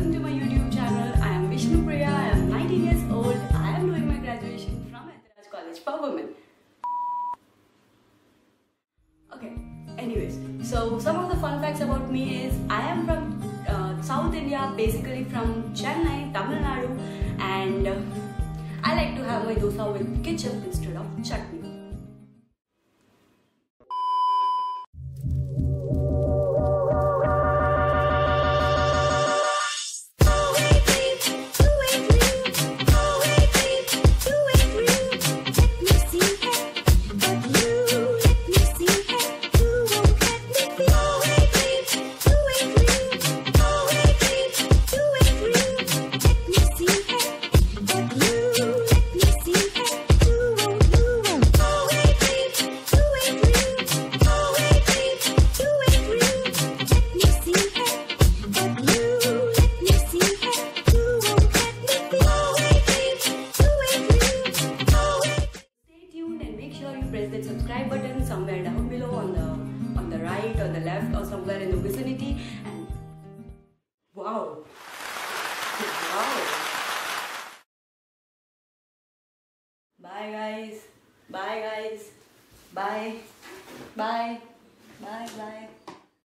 welcome to my YouTube channel. I am Vishnu Priya. I am 19 years old. I am doing my graduation from Ethiraj College for Women. Okay, anyways, so some of the fun facts about me is I am from uh, South India, basically from Chennai, Tamil Nadu, and uh, I like to have my dosa with ketchup instead of chutney. That subscribe button somewhere down below on the on the right or the left or somewhere in the vicinity and wow. Wow. Bye guys. Bye guys. Bye. Bye. Bye. Bye